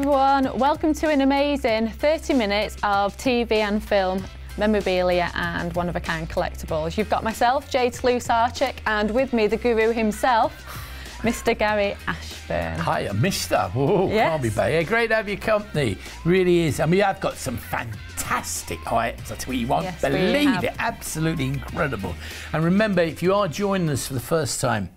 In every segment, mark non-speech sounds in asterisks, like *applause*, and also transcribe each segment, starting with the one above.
everyone, welcome to an amazing 30 minutes of TV and film memorabilia and one-of-a-kind collectibles. You've got myself, Jade Sluice-Archick, and with me the guru himself, Mr Garry Ashburn. Hi, Mister. Oh, Yes. can't be bad. Great to have your company. Really is. I mean, I've got some fantastic items. I tell you, won't Yes, believe have. it. Absolutely incredible. And remember, if you are joining us for the first time,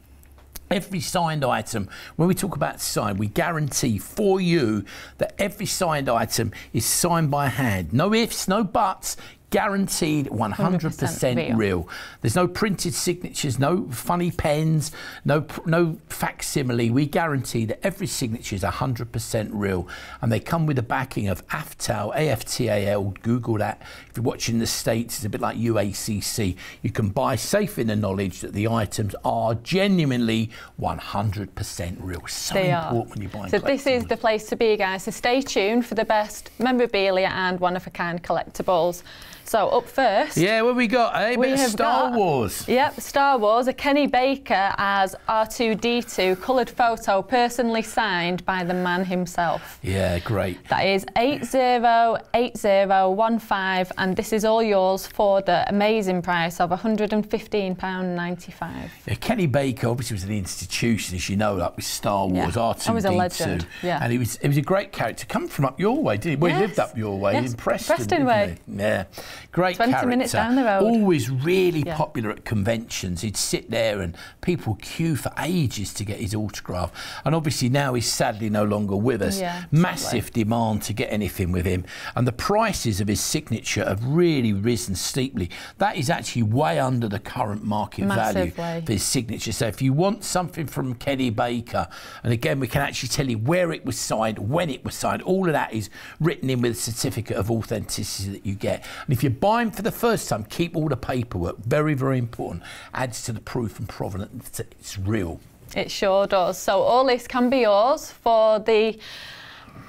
Every signed item, when we talk about sign, we guarantee for you that every signed item is signed by hand. No ifs, no buts, guaranteed 100% 100% real. real. There's no printed signatures, no funny pens, no no facsimile. We guarantee that every signature is 100% real, and they come with the backing of AFTAL, AFTAL. Google that. If you're watching the states, it's a bit like UACC. You can buy safe in the knowledge that the items are genuinely 100% real. So They are. when buying. So this is the place to be, guys. So stay tuned for the best memorabilia and one-of-a-kind collectibles. So up first, Yeah, what we got? Eh? We Bit of Star got- Wars. Yep, Star Wars, a Kenny Baker as R2D2 coloured photo personally signed by the man himself. Yeah, great. That is 808015 and this is all yours for the amazing price of £115.95. Yeah, Kenny Baker obviously was an institution, as you know, like with Star Yeah, Wars, R2D2. I was a legend, yeah. And he was, he was a great character. Come from up your way, did he? Well, he Yes, lived up your way yes, in Preston. Preston didn't way. he? Yeah, great 20 character. minutes down the road. Always really Yeah. popular at conventions. He'd sit there and people queue for ages to get his autograph. And obviously now he's sadly no longer with us. Yeah, Massive demand to get anything with him. And the prices of his signature have really risen steeply. That is actually way under the current market value Massively. for his signature. So if you want something from Kenny Baker, and again, we can actually tell you where it was signed, when it was signed, all of that is written in with a certificate of authenticity that you get. And if you're buying for the first time, keep all the paperwork. Very, very important. Adds to the proof and provenance it's real. It sure does. So all this can be yours for the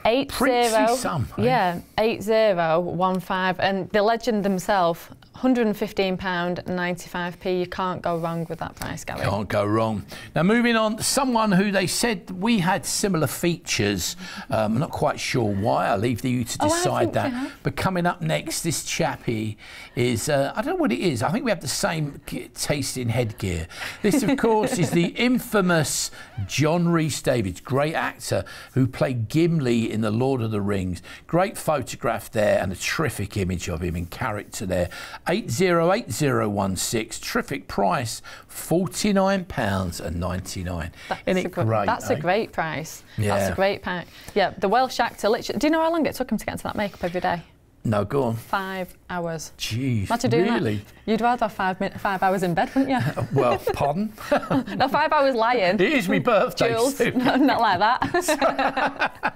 eight zero. sum, eh? Yeah, eight zero one five, and the legend themselves, hundred and fifteen pound ninety five p. You can't go wrong with that price, Garry. Can't go wrong. Now, moving on, someone who they said we had similar features. Um, I'm not quite sure why. I'll leave you to Oh, decide think that. But coming up next, this chappie is, uh, I don't know what it is. I think we have the same taste in headgear. This, of course, is the *laughs* infamous John Rhys-Davies, great actor who played Gimli in The Lord of the Rings. Great photograph there and a terrific image of him in character there. 808016, terrific price, £49.99. Isn't it great? That's eh? a great price. Yeah. That's a great pack. Yeah, the Welsh actor. Literally, do you know how long it took him to get into that makeup every day? No, go on. Five hours. Jeez. Imagine doing really? that. You'd rather have five five hours in bed, wouldn't you? *laughs* Well, pardon? *laughs* no, five hours lying. *laughs* it is my birthday Jules, no, not like that.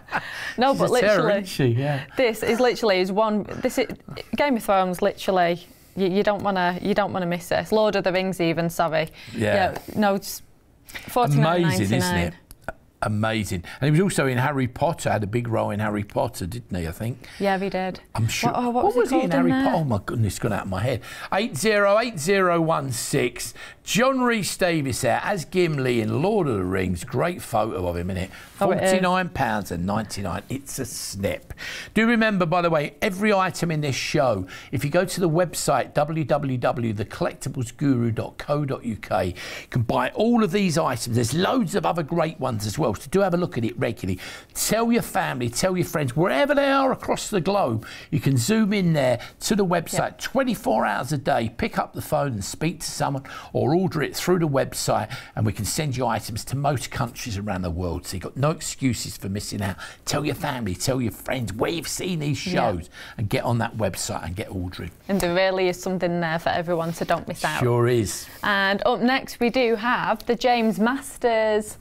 no, but She's terror, literally, she? Yeah. this is literally is one. This is Game of Thrones. Literally, you, you don't want to. You don't want to miss this. Lord of the Rings, even. Sorry. Yeah. no, it's forty nine Amazing, isn't it? Amazing. And he was also in Harry Potter, had a big role in Harry Potter, didn't he, I think? Yeah, he did. I'm sure. What, oh, what, what was, he he in Harry? Potter? Oh my goodness, it's gone out of my head. 808016. John Rhys-Davies there as Gimli in Lord of the Rings. Great photo of him in it. Oh, it is. £49 and 99. It's a snip. Do remember, by the way, every item in this show, if you go to the website www.thecollectiblesguru.co.uk, you can buy all of these items. There's loads of other great ones as well. So do have a look at it regularly. Tell your family, tell your friends, wherever they are across the globe, you can zoom in there to the website 24 hours a day, pick up the phone and speak to someone or order it through the website and we can send you items to most countries around the world. So you've got no excuses for missing out. Tell your family, tell your friends where you've seen these shows and get on that website and get ordering. And there really is something there for everyone, so don't miss out. Sure is. And up next, we do have the James Marsters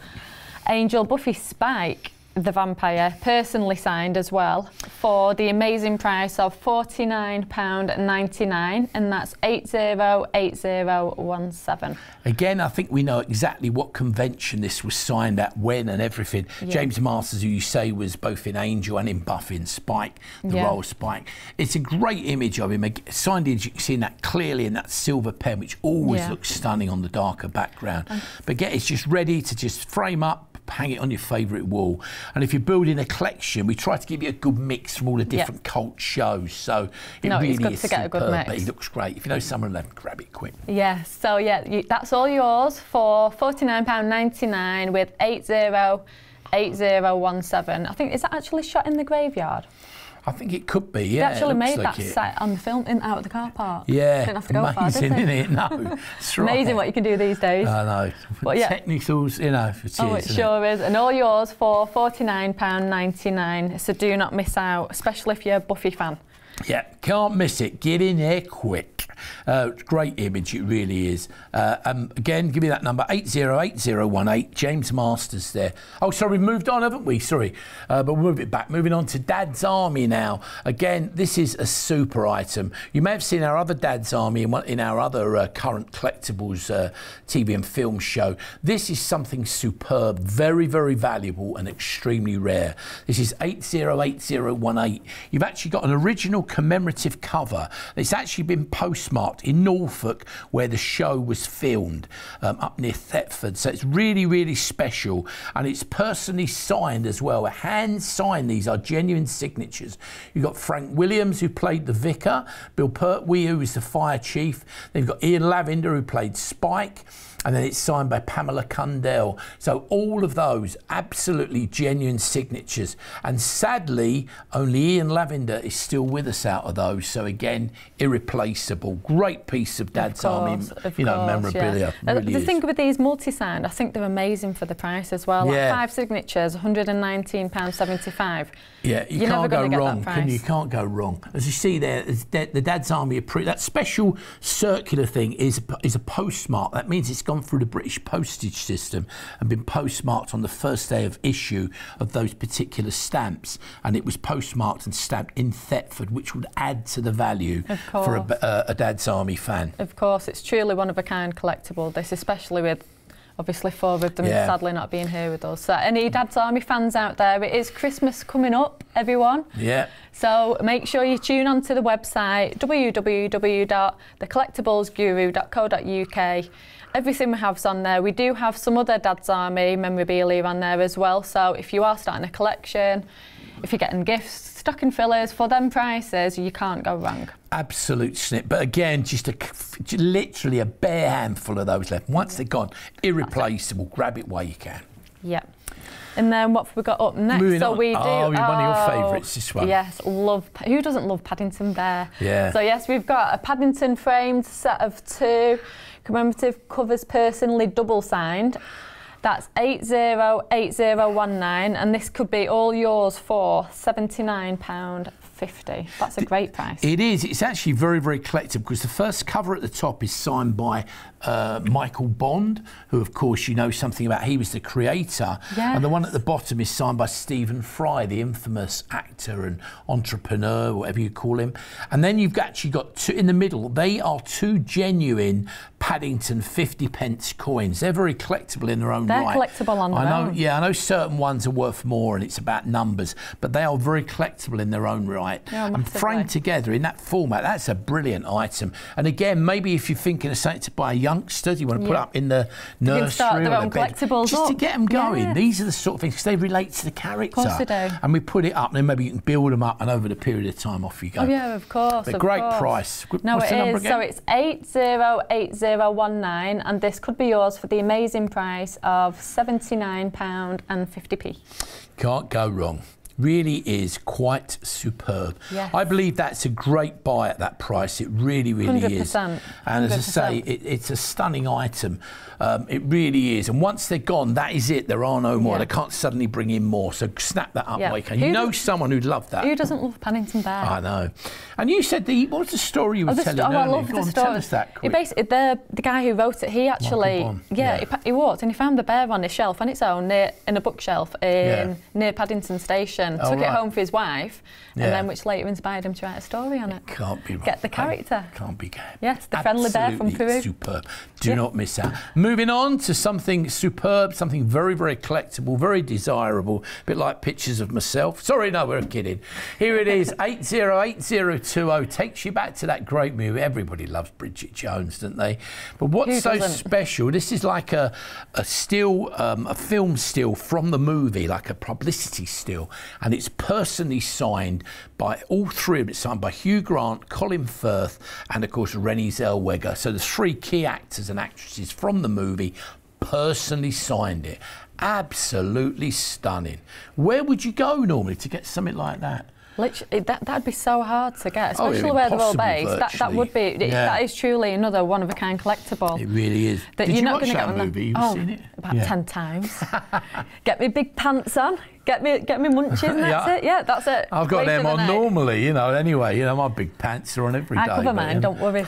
Angel Buffy Spike, the vampire, personally signed as well, for the amazing price of £49.99, and that's 808017. Again, I think we know exactly what convention this was signed at, when, and everything. James Marsters, who you say was both in Angel and in Buffy and Spike, the Yeah. role Spike. It's a great image of him. Signed in, you can see that clearly in that silver pen, which always Yeah. looks stunning on the darker background. Um. But again, it's just ready to just frame up. Hang it on your favourite wall. And if you're building a collection, we try to give you a good mix from all the different cult shows. So it No, it's really good is to get a good superb, mix. But it looks great. If you know someone, then grab it quick. Yeah, so yeah, you, that's all yours for £49.99 with 808017. I think, is that actually shot in the graveyard? I think it could be. They Yeah, actually it made like that it. set on the film in out of the car park. Yeah, Didn't have to go far, amazing, did isn't it? No, *laughs* it's right. Amazing what you can do these days. I know. But yeah. Technicals, you know, oh, it is, Oh, it sure is. And all yours for £49.99. So do not miss out, especially if you're a Buffy fan. Yeah, can't miss it. Get in there quick. Uh, great image, it really is. Uh, um, again, give me that number 808018. James Marsters there. Oh, sorry, we've moved on, haven't we? Sorry. Uh, but we'll move it back. Moving on to Dad's Army now. Again, this is a super item. You may have seen our other Dad's Army in, one, in our other uh, current collectibles uh, TV and film show. This is something superb, very, very valuable, and extremely rare. This is 808018. You've actually got an original commemorative cover. It's actually been postmarked in Norfolk, where the show was filmed, um, up near Thetford. So it's really, really special, and it's personally signed as well. Hand signed. These are genuine signatures. You've got Frank Williams, who played the vicar, Bill Pertwee, who was the fire chief. Then you've got Ian Lavender, who played Spike and then it's signed by Pamela Cundell. So all of those absolutely genuine signatures. And sadly, only Ian Lavender is still with us out of those. So again, irreplaceable. Great piece of Dad's Army, course, of you know, course, memorabilia. yeah. Really the is. thing with these multi-signed, I think they're amazing for the price as well. Like five signatures, £119.75. Yeah, you You're can't go gonna get that wrong, can you? You can't go wrong. As you see there, the, Dad's Army approved. That special circular thing is a, is a postmark. That means it's gone through the British postage system and been postmarked on the first day of issue of those particular stamps. And it was postmarked and stamped in Thetford, which would add to the value for a, uh, a Dad's Army fan. Of course, it's truly one of a kind collectible. This, especially with obviously four of them Yeah. sadly not being here with us. So, any Dad's Army fans out there, it is Christmas coming up, everyone. Yeah. So make sure you tune on to the website www.thecollectiblesguru.co.uk. Everything we have's on there. We do have some other Dad's Army memorabilia on there as well. So if you are starting a collection, if you're getting gifts, stocking fillers for them prices, you can't go wrong. Absolute snip. But again, just a literally a bare handful of those left. Once they're gone, irreplaceable. Grab it while you can. Yep. And then what have we got up next? Moving so on. we oh, do. Oh, one of your oh, favourites, this one. Yes, love. Who doesn't love Paddington Bear? Yeah. So yes, we've got a Paddington framed set of two commemorative covers, personally double signed. That's 808019, and this could be all yours for £79.50. That's a great price. It is. It's actually very, very collectible because the first cover at the top is signed by uh, Michael Bond, who, of course, you know something about. He was the creator. And the one at the bottom is signed by Stephen Fry, the infamous actor and entrepreneur, whatever you call him. And then you've actually got two in the middle. They are two genuine Paddington 50 pence coins. They're very collectible in their own They're right. collectible on I know. own. Yeah, I know certain ones are worth more, and it's about numbers, but they are very collectible in their own right. Yeah, and framed together in that format, that's a brilliant item. And again, maybe if you're thinking of something to buy a youngster, you want to put Yeah. up in the nursery or the bed, just to get them going. Yeah. These are the sort of things because they relate to the character. course they do. And we put it up, and then maybe you can build them up, and over the period of time, off you go. Oh yeah, of course. But of great course. price. No, What's it is. So it's eight zero eight zero one nine, and this could be yours for the amazing price of seventy nine pound and fifty p. Can't go wrong. Really is quite superb. Yes. I believe that's a great buy at that price. It really, really is. 100%. And as I say, it, it's a stunning item. Um, it really is. And once they're gone, that is it. There are no more. Yeah. They can't suddenly bring in more. So snap that up, Yeah. Mike. And you know someone who'd love that. Who doesn't love Paddington Bear? I know. And you said the what was the story you were Oh, the telling sto- oh, I love the story. Tell us that. Quick. basically, the the guy who wrote it, he actually, yeah, yeah. He, he walked and he found the bear on his shelf on its own near in a bookshelf in near Paddington Station, London, Oh, took it home for his wife, Yeah. and then which later inspired him to write a story on it. Can't be wrong. Get the character. Can't be. Yes, the friendly bear from Peru. Superb. Do Yeah. not miss out. Moving on to something superb, something very, very collectible, very desirable, a bit like pictures of myself. Sorry, no, we're kidding. Here it is *laughs* 808020. Takes you back to that great movie. Everybody loves Bridget Jones, don't they? But what's Who so doesn't? special? This is like a, a still, um, a film still from the movie, like a publicity still, and it's personally signed by all three of them. It's signed by Hugh Grant, Colin Firth, and of course Renée Zellweger. So the three key actors and actresses from the movie personally signed it. Absolutely stunning. Where would you go normally to get something like that? Literally, that that'd be so hard to get, Oh, especially where they're all based. That, that would be. it- Yeah. That is truly another one of a kind collectible. It really is. that Did you're you not watch going to that get movie? You've oh, seen it? about Yeah. ten times. get me big pants on. Get me, get me munchies, *laughs* and that's Yeah. it. Yeah, that's it. I've got them on normally, you know. Anyway, you know, my big pants are on every day. I cover but, mine. you know. Don't worry.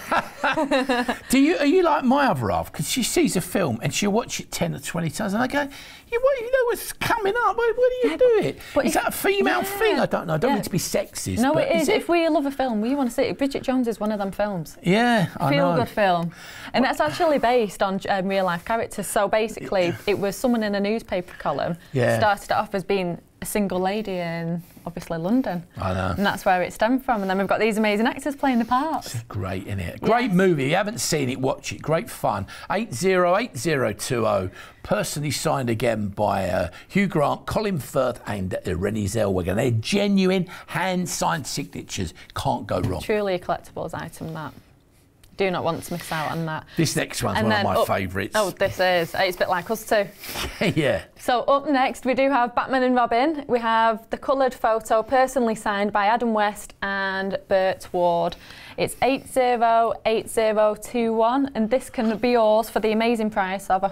*laughs* Do you are you like my other half? Because she sees a film and she'll watch it ten or twenty times, and I go, "You what? You know what's coming up? Why, why do you do it? but Is if- that a female yeah. thing? I don't know. I don't Yeah. mean to be sexist. no, but it is. If we love a film, we want to see it. Bridget Jones is one of them films. yeah, I Feel know. good film. And that's actually based on um, real life characters. So basically, it was someone in a newspaper column Yeah. started off as being a single lady in obviously London. I know. And that's where it stemmed from. And then we've got these amazing actors playing the parts. Great, isn't it? Great movie. If you haven't seen it, watch it. Great fun. 808020. oh. Personally signed again by uh, Hugh Grant, Colin Firth, and uh, Renée Zellweger. They're genuine hand signed signatures. Can't go wrong. Truly a collectibles item, that. Do not want to miss out on that. This next one's And one of my up- favourites. Oh, this is. It's a bit like us too. *laughs* yeah. So up next, we do have Batman and Robin. We have the coloured photo personally signed by Adam West and Burt Ward. It's 808021 and this can be yours for the amazing price of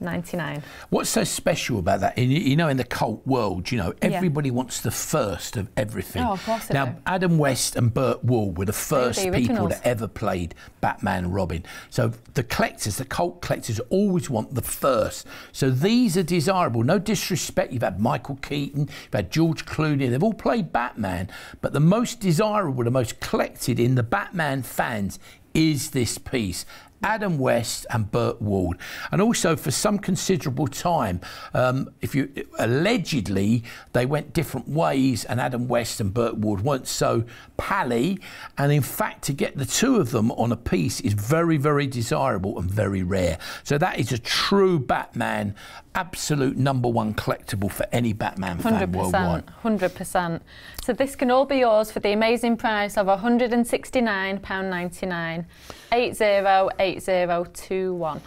£169.99. What's so special about that? In, you know, in the cult world, you know, everybody wants the first of everything. Oh, of course now, do. Adam West and Burt Ward were the first people that ever played Batman and Robin. So the collectors, the cult collectors, always want the first. So these are desirable. No disrespect. You've had Michael Keaton, you've had George Clooney. They've all played Batman, but the most desirable, the most collected in the Batman fans is this piece. Adam West and Burt Ward, and also for some considerable time, um, if you allegedly they went different ways, and Adam West and Burt Ward weren't so pally, and in fact to get the two of them on a piece is very, very desirable and very rare. So that is a true Batman, absolute number one collectible for any Batman fan worldwide. 100%. 100%. So this can all be yours for the amazing price of £169.99. 808021.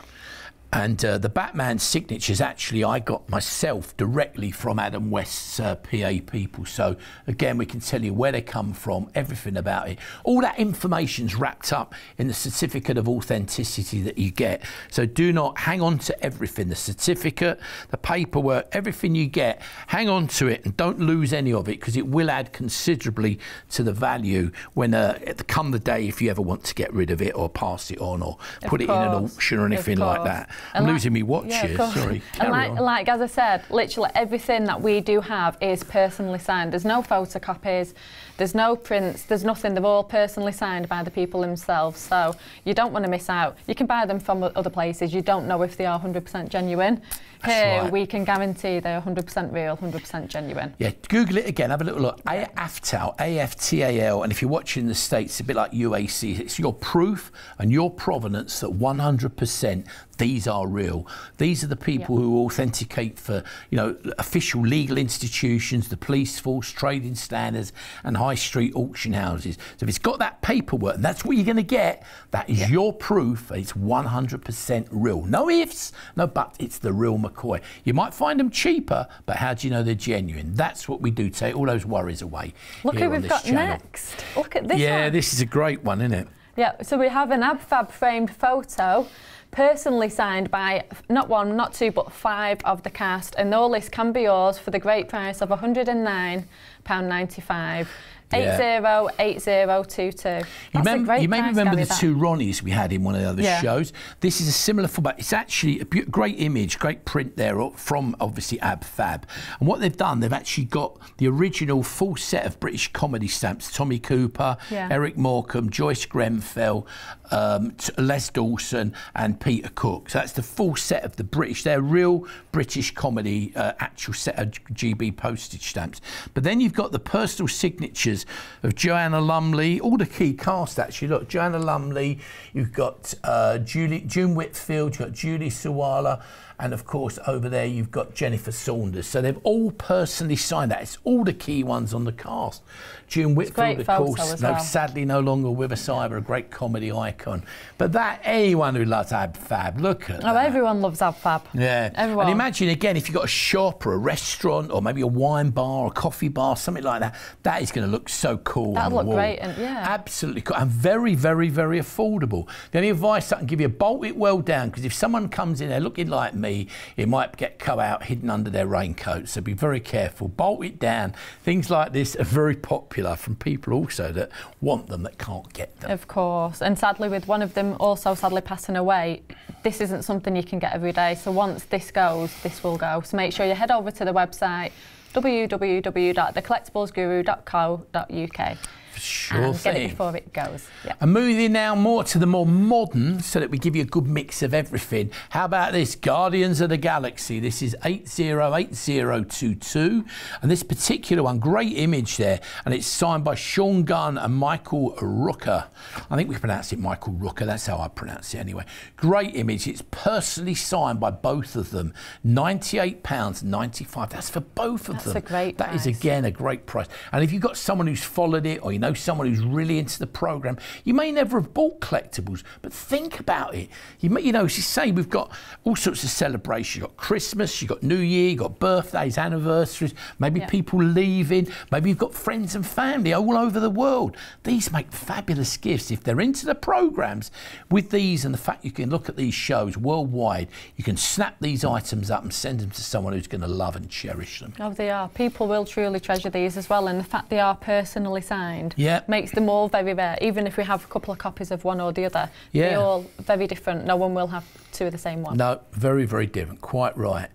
And uh, the Batman signatures, actually, I got myself directly from Adam West's uh, PA people. So, again, we can tell you where they come from, everything about it. All that information's wrapped up in the certificate of authenticity that you get. So, do not hang on to everything the certificate, the paperwork, everything you get, hang on to it and don't lose any of it because it will add considerably to the value when, uh, come the day, if you ever want to get rid of it or pass it on or Of put it in an auction or anything like that. I'm like- losing me watch Yeah, here. Sorry. And like, like as I said, literally everything that we do have is personally signed. There's no photocopies, there's no prints, there's nothing. They're all personally signed by the people themselves. So you don't want to miss out. You can buy them from other places. You don't know if they are 100% genuine. Here right. we can guarantee they are 100% real, 100% genuine. Yeah, Google it again. Have a little look. AFTAL, A-F-T-A-L, and if you're watching in the States, it's a bit like UAC. It's your proof and your provenance that 100% these are real. These are the people Yeah. who authenticate for, you know, official legal institutions, the police force, trading standards, and high street auction houses. So if it's got that paperwork, and that's what you're going to get, that is your proof it's 100% real. No ifs, no buts. It's the real McCoy. You might find them cheaper, but how do you know they're genuine? That's what we do. Take all those worries away. Look who we've this got channel. next. Look at this Yeah, one. this is a great one, isn't it? Yeah, so we have an AbFab framed photo, personally signed by not one, not two, but five of the cast, and all this can be yours for the great price of £109.95. 80 8022. You, That's mem- a great you may remember the that. two Ronnies we had in one of the other Yeah. shows. This is a similar format. It's actually a great image, great print there from obviously Ab Fab. And what they've done, they've actually got the original full set of British comedy stamps Tommy Cooper, Yeah. Eric Morecambe, Joyce Grenfell, um, Les Dawson, and Peter Cook. So that's the full set of the British. They're real British comedy, uh, actual set of GB postage stamps. But then you've got the personal signatures of Joanna Lumley, all the key cast actually. Look, Joanna Lumley, you've got uh, Julie, June Whitfield, you've got Julie Sawalha, and of course over there you've got Jennifer Saunders. So they've all personally signed that. It's all the key ones on the cast. June Whitfield, of course, no, well. sadly no longer with us either, a great comedy icon. But that, anyone who loves Ab Fab, look at Oh, that. everyone loves Ab Fab. Yeah. Everyone. And imagine again if you've got a shop or a restaurant or maybe a wine bar or a coffee bar, something like that, that is going to look so cool. The look great and- yeah. Absolutely cool. And very, very, very affordable. The only advice I can give you, bolt it well down because if someone comes in there looking like me, it might get cut out hidden under their raincoat. So be very careful. Bolt it down. Things like this are very popular from people also that want them that can't get them. Of course. And sadly, with one of them also sadly passing away, this isn't something you can get every day. So once this goes, this will go. So make sure you head over to the website www.thecollectiblesguru.co.uk Sure and get it before it goes. Yeah. And moving now more to the more modern, so that we give you a good mix of everything. How about this? Guardians of the Galaxy. This is 808022. And this particular one, great image there. And it's signed by Sean Gunn and Michael Rooker. I think we pronounce it Michael Rooker. That's how I pronounce it anyway. Great image. It's personally signed by both of them. £98.95. That's for both of That's them. a great That is price. again a great price. And if you've got someone who's followed it or you know someone who's really into the program, you may never have bought collectibles, but think about it. You may, you know, as you say, we've got all sorts of celebrations. You've got Christmas, you've got New Year, you've got birthdays, anniversaries, maybe Yeah. people leaving, maybe you've got friends and family all over the world. These make fabulous gifts. If they're into the programs, with these and the fact you can look at these shows worldwide, you can snap these items up and send them to someone who's going to love and cherish them. Oh, they are. People will truly treasure these as well, and the fact they are personally signed Yeah. makes them all very rare. Even if we have a couple of copies of one or the other, Yeah. they're all very different. No one will have two of the same one. No, very, very different. Quite right.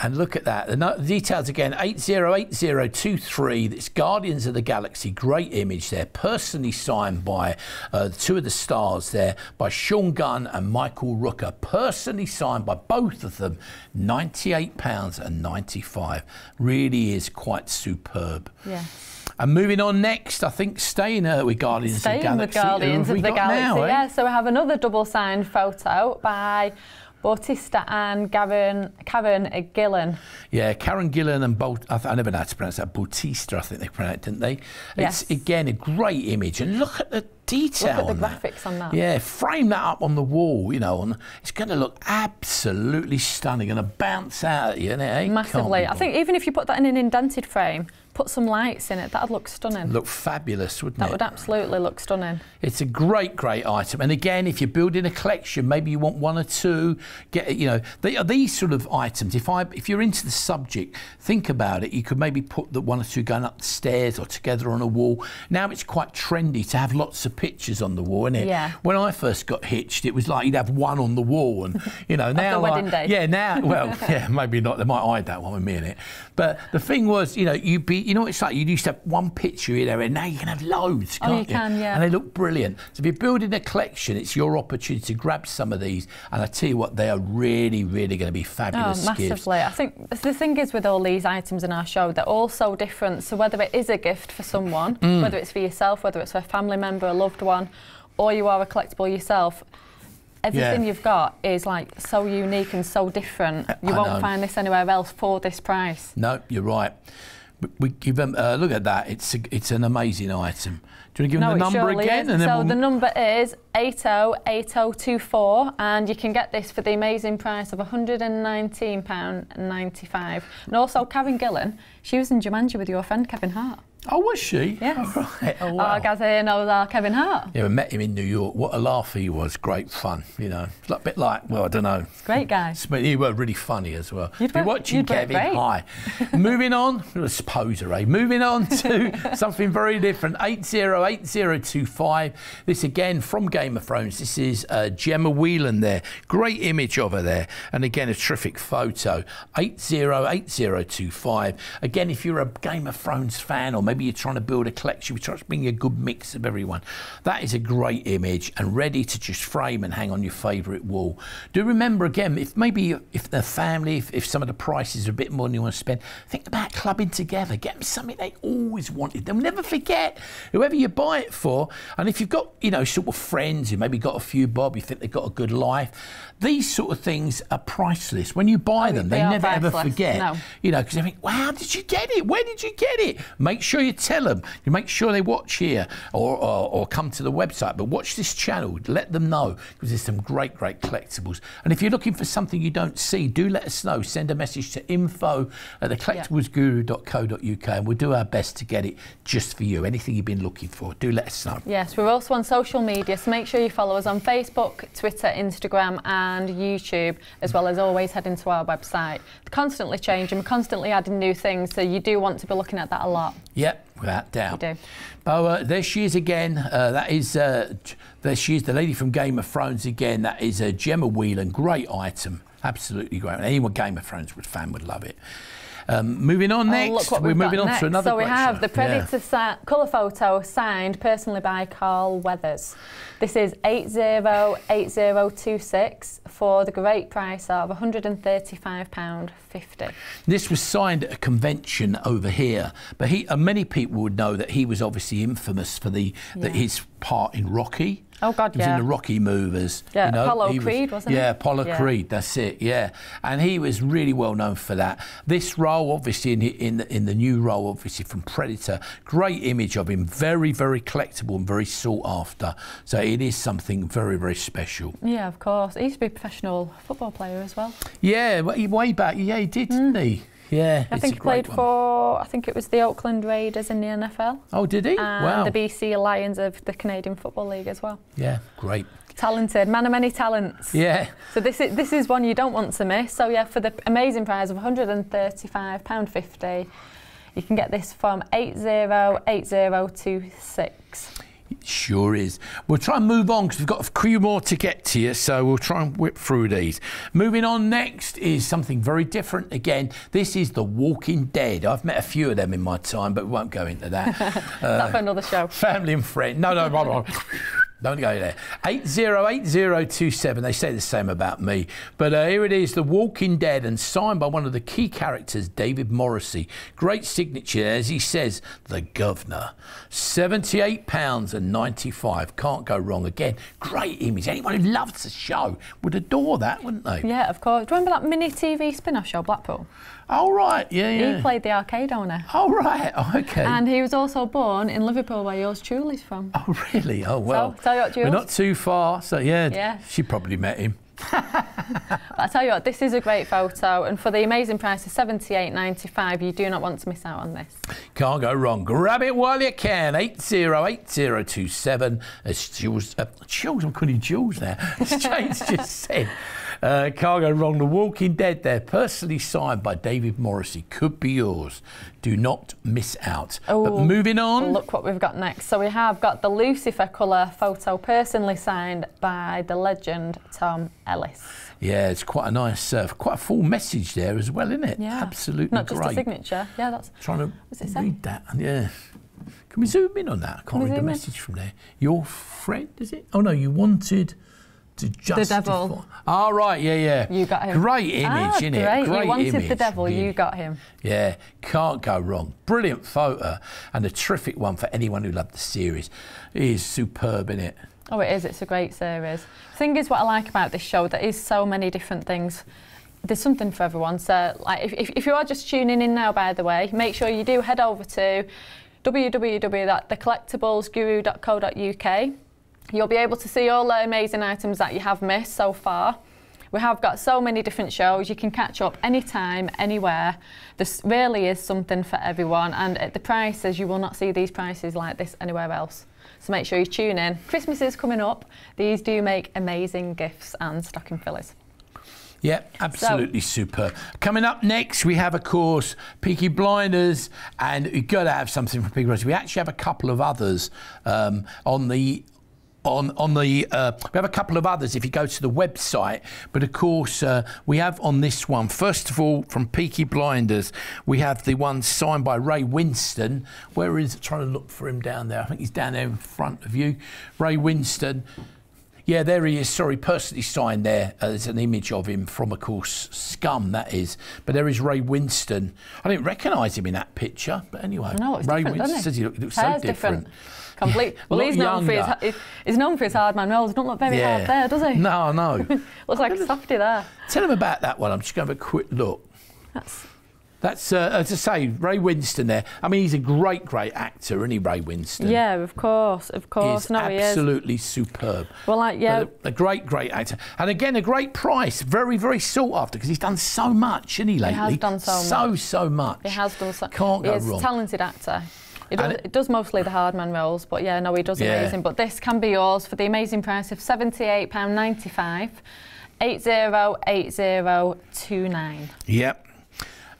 And look at that. The no- details again 808023. It's Guardians of the Galaxy. Great image there. Personally signed by uh, two of the stars there, by Sean Gunn and Michael Rooker. Personally signed by both of them. £98.95. Really is quite superb. Yeah. And moving on next, I think staying uh, with Guardians of the Galaxy. Staying with Guardians of the Galaxy, now, eh? yeah. So we have another double signed photo by Bautista and Gavin, Karen Gillan. Yeah, Karen Gillan and Bolt. I, I never know how to pronounce that. Bautista, I think they pronounced it, didn't they? Yes. It's again a great image, and look at the detail. Look at on the that. graphics on that. Yeah, frame that up on the wall. You know, and it's going to look absolutely stunning. Going to bounce out at you, isn't it? eh? Massively. I think even if you put that in an indented frame, put some lights in it, that'd look stunning. Look fabulous, wouldn't that it? That would absolutely look stunning. It's a great, great item. And again, if you're building a collection, maybe you want one or two. Get you know, they are these sort of items. If I, if you're into the subject, think about it. You could maybe put the one or two going up the stairs or together on a wall. Now it's quite trendy to have lots of pictures on the wall, isn't it? Yeah. When I first got hitched, it was like you'd have one on the wall, and you know *laughs* now. day. Yeah, now well, *laughs* yeah, maybe not. They might hide that one with me in it. But the thing was, you know, you be, you know, what it's like you used to have one picture in there, and now you can have loads. Oh, Can't you can, yeah. And they look brilliant. So if you're building a collection, it's your opportunity to grab some of these. And I tell you what, they are really, really going to be Oh, fabulous gifts. massively. I think the thing is with all these items in our show, they're all so different. So whether it is a gift for someone, Mm. whether it's for yourself, whether it's for a family member, a loved one, or you are a collectible yourself, everything Yeah. you've got is like so unique and so different. You I won't know. find this anywhere else for this price. No, you're right. We- give them. Uh, look at that. It's a, it's an amazing item. Do you want to give No, them the number again? is. so we'll- the number is 808024 and you can get this for the amazing price of £119.95. And also Kevin Gillan, she was in Jumanji with your friend Kevin Hart. Oh, was she? Yes. Oh, right. Oh, wow. Our Gazza knows our Kevin Hart. Yeah, we met him in New York. What a laugh he was. Great fun, you know. It's a bit like, well, I don't know. Great guy. He was really funny as well. You'd If you're watching Kevin, hi. *laughs* Moving on, I suppose, eh? Moving on to *laughs* something very different. 808025. This again from Game of Thrones. This is uh, Gemma Whelan there. Great image of her there. And again, a terrific photo. 808025. Again, if you're a Game of Thrones fan or maybe you're trying to build a collection, we're trying to bring a good mix of everyone. That is a great image and ready to just frame and hang on your favourite wall. Do remember again, if maybe if the family, if, if some of the prices are a bit more than you want to spend, think about clubbing together. Get them something they always wanted. They'll never forget whoever you buy it for. And if you've got, you know, sort of friends who maybe got a few bob, you think they've got a good life, these sort of things are priceless. When you buy them, they they, never ever forget. No. You know, because they think, wow, did you get it? Where did you get it? Make sure you tell them. You make sure they watch here or, or, or come to the website, but watch this channel. Let them know because there's some great, great collectibles. And if you're looking for something you don't see, do let us know. Send a message to info at thecollectiblesguru.co.uk and we'll do our best to get it just for you. Anything you've been looking for, do let us know. Yes, we're also on social media, so make sure you follow us on Facebook, Twitter, Instagram, and YouTube, as well as always heading to our website. They're constantly changing, we're constantly adding new things, so you do want to be looking at that a lot. Yep, without doubt. You do. Oh, uh, there she is again. Uh, that is, uh, there she is, the lady from Game of Thrones again. That is uh, Gemma Whelan. Great item. Absolutely great. Anyone Game of Thrones fan would love it. Um, moving on Oh, next, what we're moving on next. to another So we have the Predator si- colour photo signed personally by Carl Weathers. This is 808026 for the great price of £135.50. This was signed at a convention over here, but he, uh, many people would know that he was obviously infamous for the that Yeah. his part in Rocky. Oh, God, he was yeah. in the Rocky movies. Yeah, you know, Apollo he was- Creed, wasn't yeah, he? Apollo Yeah. Creed. That's it. Yeah, and he was really well known for that. This role, obviously, in in the, in the new role, obviously from Predator, great image of him. Very, very collectible and very sought after. So it is something very, very special. Yeah, of course. He used to be a professional football player as well. Yeah, way way back. Yeah, he did, didn't he? Mm. Yeah. I think he played one. for, I think it was the Oakland Raiders in the NFL. Oh, did he? And wow. the BC Lions of the Canadian Football League as well. Yeah, great. Talented, man of many talents. Yeah. So this is this is one you don't want to miss. So yeah, for the amazing prize of £135.50, you can get this from 808026. It sure is. We'll try and move on because we've got a few more to get to you, so we'll try and whip through these. Moving on next is something very different again. This is The Walking Dead. I've met a few of them in my time, but we won't go into that. *laughs* That's for another show. Family and friend. No, no, blah. Don't go there. 808027. They say the same about me. But uh, here it is The Walking Dead and signed by one of the key characters, David Morrissey. Great signature, as he says, the governor. £78 and 95 Can't go wrong. Again, great image. Anyone who loves the show would adore that, wouldn't they? Yeah, of course. Do you remember that mini TV spin-off show, Blackpool? Oh, right. Yeah, yeah. He played the arcade owner. Oh, right. Oh, *laughs* okay. And he was also born in Liverpool, where yours truly's from. Oh, really? Oh, well. tell you what, We're not too far, so yeah, Yeah. she probably met him. *laughs* I tell you what, this is a great photo, and for the amazing price of seventy-eight ninety-five, you do not want to miss out on this. Can't go wrong. Grab it while you can. 808027. As Jules, uh, Jules, I'm calling Jules now. *laughs* As James just said. Uh, can't wrong. The Walking Dead there, personally signed by David Morrissey, could be yours. Do not miss out. but Oh, moving on. Look what we've got next. So we have got the Lucifer colour photo, personally signed by the legend Tom Ellis. Yeah, it's quite a nice, uh, quite a full message there as well, isn't it? Yeah, Absolutely Not just great. a signature. Yeah, that's. Trying to What's it say? read that. Yeah. Can we zoom in on that? I can't we read the zoom in? message from there. Your friend, is it? Oh no, you wanted to justify. devil. Oh right, yeah, yeah. You got him. Great image, ah, innit? Great. Great you wanted image. the devil, you got him. Yeah, can't go wrong. Brilliant photo and a terrific one for anyone who loved the series. It is superb, isn't it? Oh, it is. It's a great series. Thing is, what I like about this show, there is so many different things. There's something for everyone. So, like, if, if, if you are just tuning in now, by the way, make sure you do head over to www.thecollectiblesguru.co.uk. You'll be able to see all the amazing items that you have missed so far. We have got so many different shows. You can catch up anytime, anywhere. This really is something for everyone. And at the prices, you will not see these prices like this anywhere else. So make sure you tune in. Christmas is coming up. These do make amazing gifts and stocking fillers. Yeah, absolutely so, superb. Coming up next, we have, of course, Peaky Blinders, and you've got to have something from Peaky Blinders. We actually have a couple of others um, on the on on the uh, we have a couple of others if you go to the website but of course uh, we have on this one first of all from Peaky Blinders we have the one signed by Ray Winstone where is it trying to look for him down there I think he's down there in front of you Ray Winstone yeah, there he is. Sorry, personally signed there. Uh, there's an image of him from, of course, Scum, that is. But there is Ray Winstone. I didn't recognise him in that picture, but anyway. No, it's Ray Winstone says he looks so different. different. Complete. *laughs* Well, he's known, for his, he's known for his hard man rolls. Don't look very yeah. hard there, does he? No, no. *laughs* Looks like a softy there. Tell him about that one. I'm just going to have a quick look. That's that's, uh, as I say, Ray Winstone there. I mean, he's a great, great actor, isn't he, Ray Winstone? Yeah, of course, of course. He's no, absolutely he is. superb. Well, like, yeah. A, a, great, great actor. And again, a great price. Very, very sought after because he's done so much, isn't he, lately? He has done so, so much. So, so much. He has done so Can't go He's wrong. a talented actor. It does, it, does, mostly the hard man roles, but yeah, no, he does yeah. amazing. But this can be yours for the amazing price of £78.95. 808029. Yep.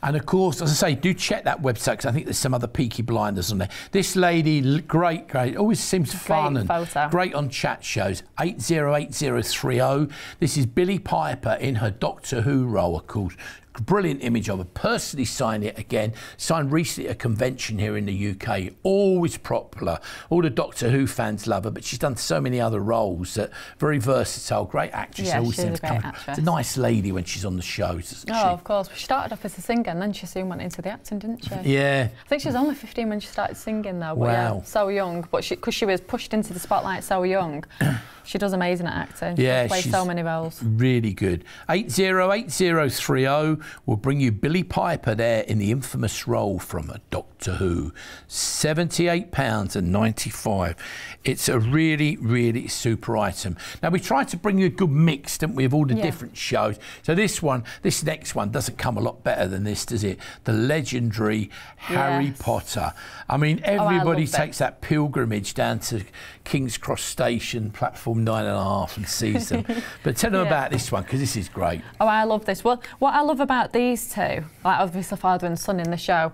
And of course, as I say, do check that website because I think there's some other Peaky Blinders on there. This lady, great, great, always seems fun great and photo. great on chat shows. 808030. This is Billie Piper in her Doctor Who role, of course brilliant image of her. Personally signed it again. Signed recently at a convention here in the UK. Always popular. All the Doctor Who fans love her, but she's done so many other roles that very versatile. Great actress. Yeah, always she's a great actress. A nice lady when she's on the shows. Oh, she? of course. She started off as a singer and then she soon went into the acting, didn't she? Yeah. I think she was only 15 when she started singing though. Wow. Yeah, so young. But because she, she was pushed into the spotlight so young. *coughs* She does amazing at acting. Yeah, she plays so many roles. Really good. 808030 will bring you Billie Piper there in the infamous role from a Doctor Who. £78.95. It's a really, really super item. Now, we tried to bring you a good mix, didn't we, of all the yeah. different shows. So this one, this next one doesn't come a lot better than this, does it? The legendary Harry yes. Potter. I mean, everybody oh, I takes that pilgrimage down to King's Cross Station, platform nine and a half, and sees them. *laughs* but tell them yeah. about this one, because this is great. Oh, I love this. Well, what I love about these two, like obviously father and son in the show,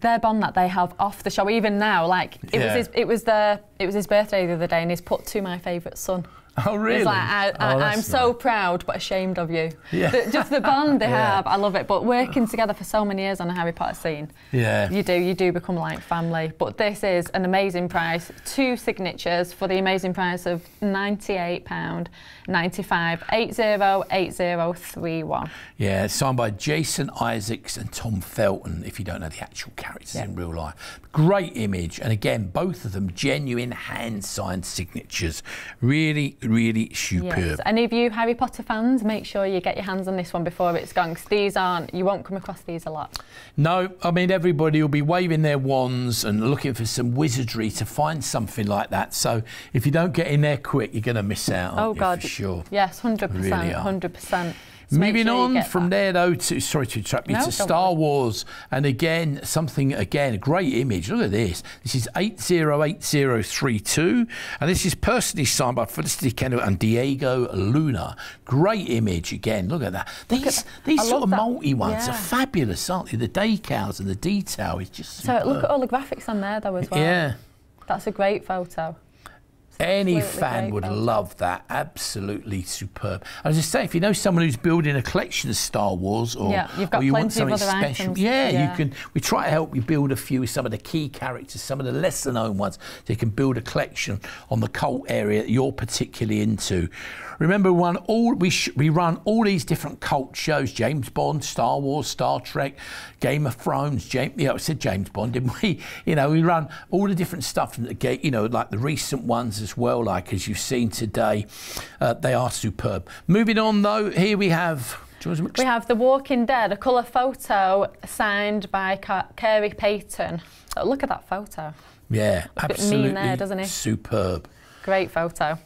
their bond that they have off the show, even now, like it Yeah. was his, it was the it was his birthday the other day, and he's put to my favourite son. *laughs* Oh, really? He's like, I, Oh, I, that's I'm so nice. proud but ashamed of you. Yeah. The- just the bond they *laughs* Yeah. have, I love it. But working together for so many years on a Harry Potter scene, Yeah. you do, you do become like family. But this is an amazing price. Two signatures for the amazing price of £98.95. 808031. Yeah, it's signed by Jason Isaacs and Tom Felton, if you don't know the actual characters Yeah. in real life. Great image. And again, both of them genuine hand signed signatures. Really, really superb. Yes. Any of you Harry Potter fans, make sure you get your hands on this one before it's gone. 'cause these aren't, you won't come across these a lot. No, I mean, everybody will be waving their wands and looking for some wizardry to find something like that. So if you don't get in there quick, you're going to miss out. oh you, God, For sure. Yes, hundred Really percent, are. hundred percent. So Moving sure on from that. there though to sorry to interrupt you No, to Star worry. Wars and again something again a great image look at this this is 808032 and this is personally signed by Felicity Kendall and Diego Luna great image again look at that these these I sort of that. multi ones are fabulous aren't they the decals and the detail is just So look at all the graphics on there though as well. yeah That's a great photo. Any fan would love that. Absolutely superb. As I say, if you know someone who's building a collection of Star Wars, or, Yeah, you've got or you want something special, yeah, Yeah. you can. We try to help you build a few of some of the key characters, some of the lesser known ones, so you can build a collection on the cult area that you're particularly into. Remember, one all we sh- we run all these different cult shows: James Bond, Star Wars, Star Trek, Game of Thrones. James, yeah, I said James Bond, didn't we? *laughs* You know, we run all the different stuff. from the ga- You know, like the recent ones as well. Like as you've seen today, uh, they are superb. Moving on though, here we have. do you want to- We have The Walking Dead, a colour photo signed by Khary Payton. So look at that photo. yeah, bit mean absolutely there, doesn't he? superb. Great photo.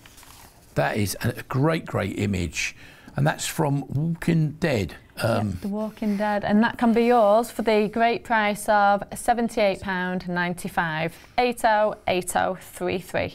That is a great, great image. and that's from Walking Dead. Um, yep, the Walking Dead, and that can be yours for the great price of £78.95. 808033.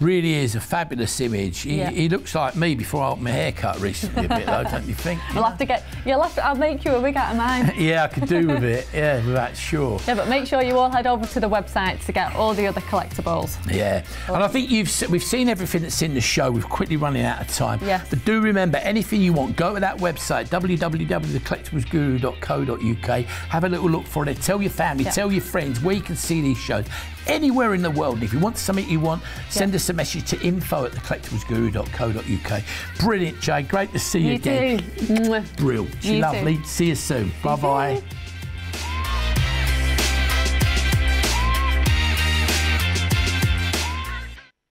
Really is a fabulous image. He, Yeah. he looks like me before I got my hair cut recently a bit though, don't you think? *laughs* We'll have to get, you'll have to, I'll make you a wig out of mine. *laughs* Yeah, I could do with it. *laughs* Yeah, with that, sure. Yeah, but make sure you all head over to the website to get all the other collectibles. Yeah, and I think you've we've seen everything that's in the show. We're quickly running out of time. Yeah. But do remember, anything you want, go to that website www.thecollectiblesguru.co.uk. Have a little look for it. Tell your family, Yeah. tell your friends where you can see these shows anywhere in the world. And if you want something you want, send Yeah. us a message to info at thecollectiblesguru.co.uk. Brilliant, Jay. Great to see you, You again. too. Brill. You too. Lovely. See you soon. Bye. Bye.